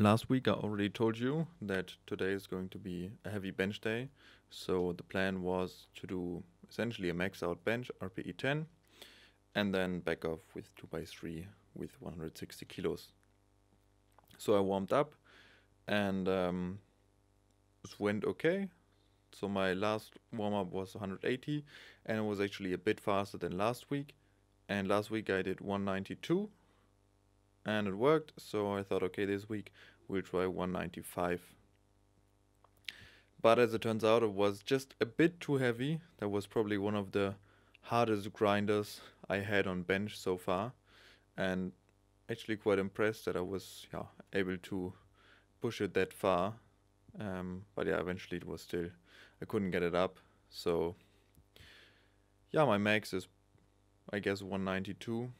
Last week I already told you that today is going to be a heavy bench day. So the plan was to do essentially a max out bench RPE 10 and then back off with 2x3 with 160 kilos. So I warmed up and um, it went okay. So my last warm up was 180 and it was actually a bit faster than last week. And last week I did 192 and it worked. So I thought, okay, this week we'll try 195. But as it turns out, it was just a bit too heavy. That was probably one of the hardest grinders I had on bench so far. And actually quite impressed that I was yeah, able to push it that far. Um, but yeah, eventually it was still, I couldn't get it up. So yeah, my max is, I guess, 192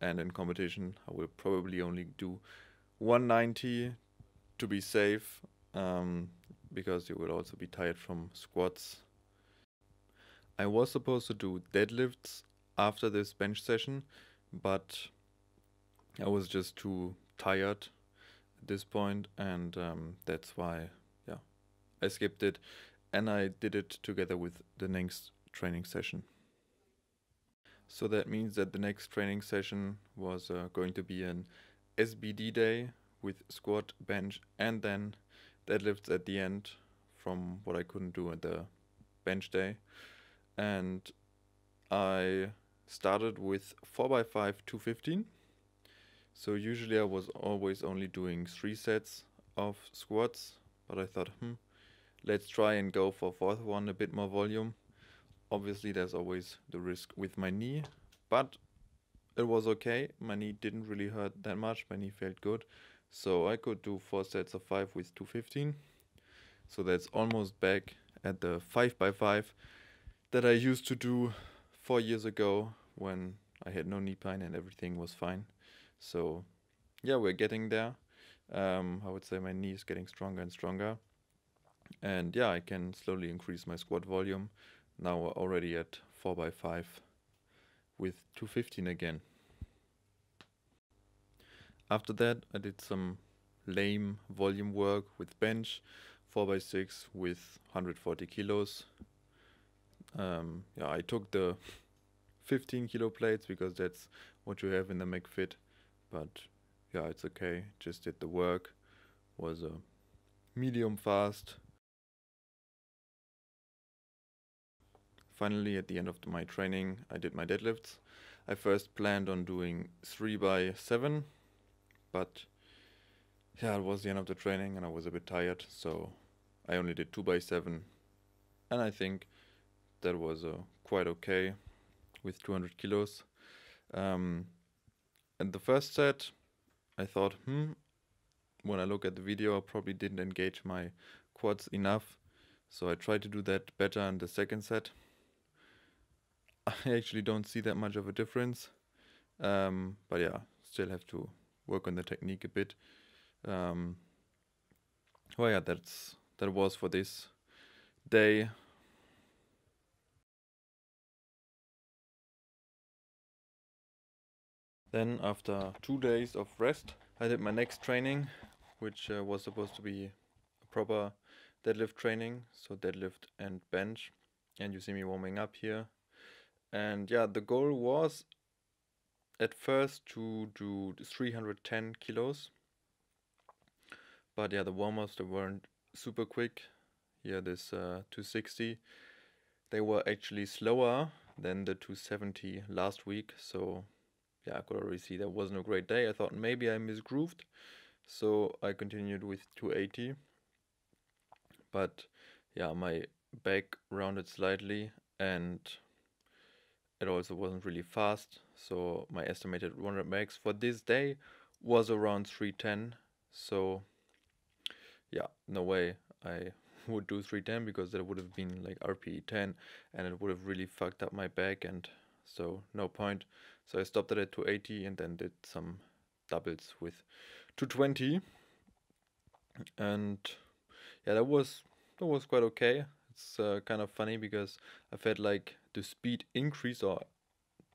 and in competition I will probably only do 190 to be safe um, because you will also be tired from squats. I was supposed to do deadlifts after this bench session, but I was just too tired at this point, and um, that's why, yeah, I skipped it, and I did it together with the next training session. So that means that the next training session was uh, going to be an SBD day with squat, bench, and then deadlifts at the end from what I couldn't do at the bench day. And I started with 4x5 215. So usually I was always only doing three sets of squats, but I thought, hmm, let's try and go for fourth one, a bit more volume. Obviously, there's always the risk with my knee, but it was okay. My knee didn't really hurt that much. My knee felt good. So I could do four sets of five with 215. So that's almost back at the 5x5 that I used to do four years ago when I had no knee pain and everything was fine. So yeah, we're getting there. Um, I would say my knee is getting stronger and stronger. And yeah, I can slowly increase my squat volume now we're already at 4x5 with 215 again. After that I did some lame volume work with bench 4x6 with 140 kilos. Um, yeah, I took the 15 kilo plates because that's what you have in the McFit, but yeah, it's okay. Just did the work. Was a medium fast Finally, at the end of my training, I did my deadlifts. I first planned on doing 3 by 7 but yeah, it was the end of the training and I was a bit tired, so I only did 2 by 7 and I think that was uh, quite okay with 200 kilos. Um, and the first set, I thought, hmm, when I look at the video, I probably didn't engage my quads enough. So I tried to do that better in the second set. I actually don't see that much of a difference. Um, but yeah, still have to work on the technique a bit. Um, well, yeah, that's that was for this day. Then after two days of rest, I did my next training, which uh, was supposed to be a proper deadlift training, so deadlift and bench. And you see me warming up here and yeah the goal was at first to do 310 kilos. But yeah the warm-ups they weren't super quick. Yeah this uh, 260 they were actually slower than the 270 last week. So yeah I could already see that wasn't a great day. I thought maybe I misgrooved. So I continued with 280 but yeah my back rounded slightly and it also wasn't really fast so my estimated 100 max for this day was around 310 so yeah no way I would do 310 because that would have been like RPE 10 and it would have really fucked up my back and so no point. So I stopped it at 280 and then did some doubles with 220 and yeah that was that was quite okay. It's uh, kind of funny because I felt like the speed increased or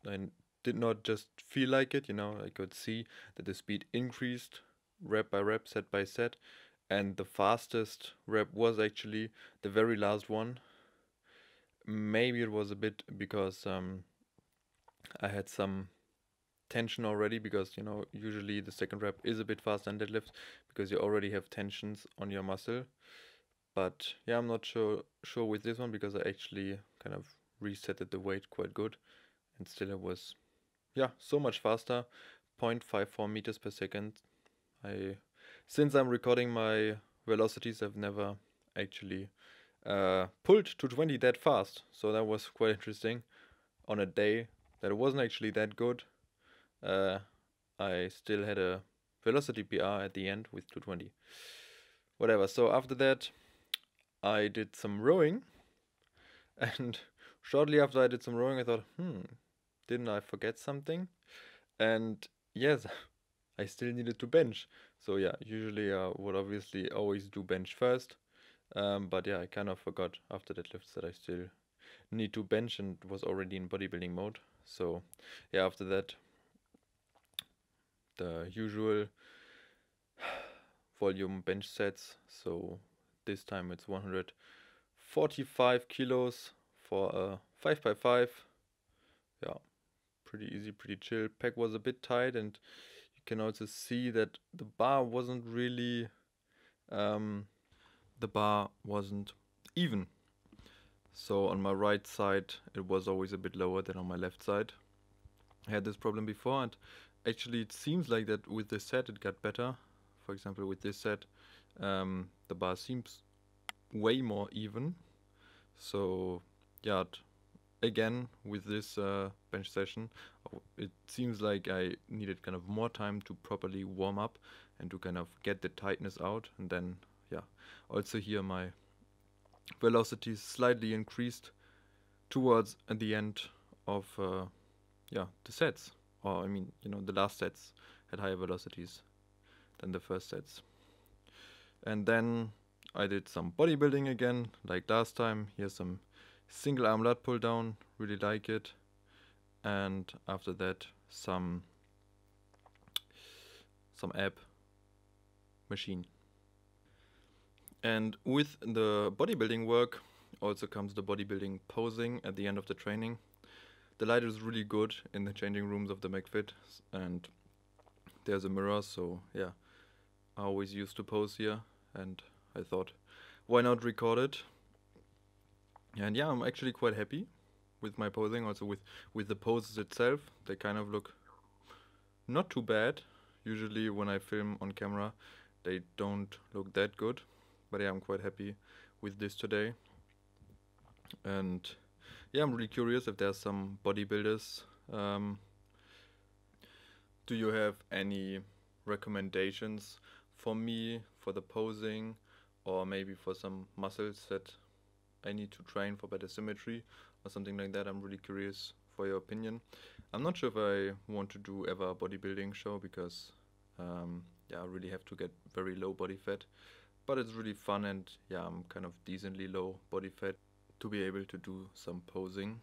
I did not just feel like it, you know, I could see that the speed increased rep by rep, set by set, and the fastest rep was actually the very last one. Maybe it was a bit because um, I had some tension already because you know usually the second rep is a bit faster than deadlift because you already have tensions on your muscle but yeah i'm not sure sure with this one because i actually kind of resetted the weight quite good and still it was yeah so much faster 0.54 meters per second. I since i'm recording my velocities i've never actually uh, pulled to 20 that fast. So that was quite interesting. On a day that wasn't actually that good uh, i still had a velocity pr at the end with 220 whatever. So after that I did some rowing, and shortly after I did some rowing, I thought, hmm, didn't I forget something? And yes, I still needed to bench. So yeah, usually I would obviously always do bench first. Um, but yeah, I kind of forgot after deadlifts that I still need to bench and was already in bodybuilding mode. So yeah, after that, the usual volume bench sets. So this time it's 145 kilos for a 5x5. Yeah, pretty easy, pretty chill. Pack was a bit tight and you can also see that the bar wasn't really, um, the bar wasn't even. So on my right side it was always a bit lower than on my left side. I had this problem before and actually it seems like that with this set it got better. For example with this set um, the bar seems way more even. So yeah, again with this uh, bench session, it seems like I needed kind of more time to properly warm up and to kind of get the tightness out. And then yeah, also here my velocity slightly increased towards the end of uh, yeah the sets. Or I mean, you know, the last sets had higher velocities than the first sets. And then I did some bodybuilding again, like last time. Here's some single arm lat pull down, really like it. And after that, some some ab machine. And with the bodybuilding work also comes the bodybuilding posing at the end of the training. The light is really good in the changing rooms of the McFit and there's a mirror so yeah I always used to pose here and I thought, why not record it? And yeah, I'm actually quite happy with my posing, also with, with the poses itself. They kind of look not too bad. Usually when I film on camera, they don't look that good. But yeah, I'm quite happy with this today. And yeah, I'm really curious if there's some bodybuilders. Um, do you have any recommendations for me for the posing or maybe for some muscles that I need to train for better symmetry or something like that. I'm really curious for your opinion. I'm not sure if I want to do ever a bodybuilding show because um, yeah, I really have to get very low body fat. But it's really fun and yeah, I'm kind of decently low body fat to be able to do some posing.